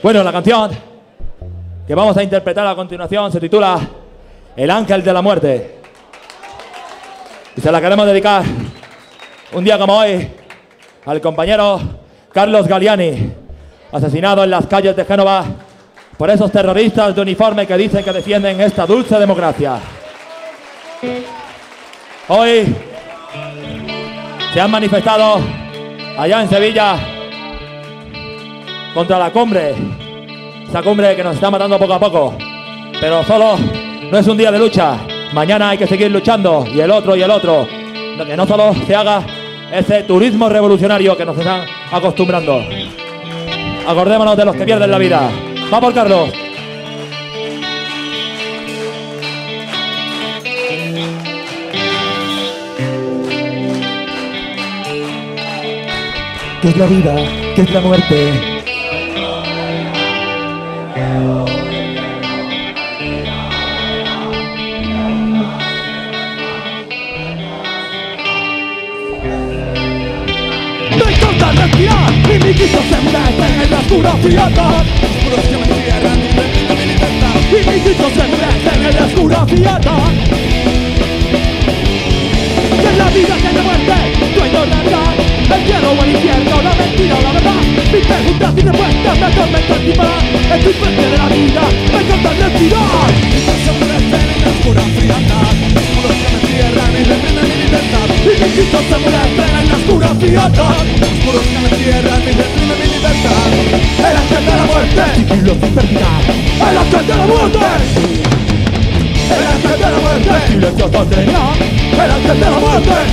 Bueno, la canción que vamos a interpretar a continuación se titula El ángel de la muerte. Y se la queremos dedicar un día como hoy al compañero Carlos Galiani, asesinado en las calles de Génova por esos terroristas de uniforme que dicen que defienden esta dulce democracia. Hoy se han manifestado allá en Sevilla contra la cumbre, esa cumbre que nos está matando poco a poco. Pero solo no es un día de lucha, mañana hay que seguir luchando y el otro y el otro. Que no solo se haga ese turismo revolucionario que nos están acostumbrando. Acordémonos de los que pierden la vida. Vamos, Carlos. ¿Qué es la vida? ¿Qué es la muerte? Respirar y mi grito se mete en la oscura fiata Oscuros que me encierran y me brindan mi libertad Y mi grito se mete en la oscura fiata en la vida que en la muerte, dueño de verdad. El cielo o el infierno, la mentira o la verdad. Mis preguntas sin respuestas me atormentan sin parar Estoy frente de la vida, me encanta respirar. Mi grito se la Oscuros que me encierran y me brindan mi libertad. Y mi grito se la fiata Oscuros que me encierran y me brindan mi libertad El ángel de la muerte Sigilo sin terminar. El ángel de la muerte El ángel de la muerte Silencio sostenido. El ángel de la muerte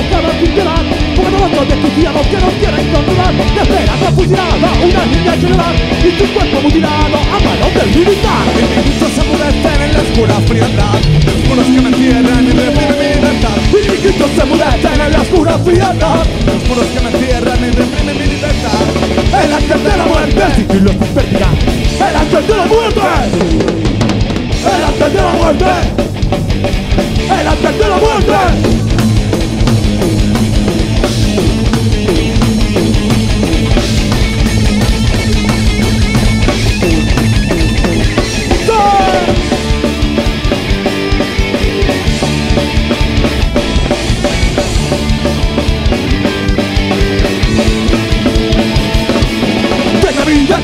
vida destrozada sin llorar Como nosotros desquiciados que nos quieren controlar. Esperanza fusilada, una niña que llorar Y su cuerpo mutilado a manos del militar. Mis gritos amulecen en la oscura frialdad. Los muros que me encierran y reprimen mi libertad. Y mis gritos se amulecen en la oscura frialdad. Los muros que me encierran y reprimen mi libertad. El ángel de la muerte. Sigilo sin terminar. El ángel de la muerte. El ángel de la muerte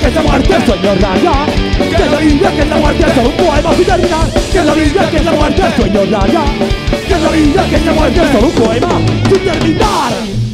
que es la muerte, sueño raya Que es la vida, que es la muerte, solo un poema sin terminar Que es la vida, que es la muerte, sueño raya Que es la vida, que es la muerte, solo un poema sin terminar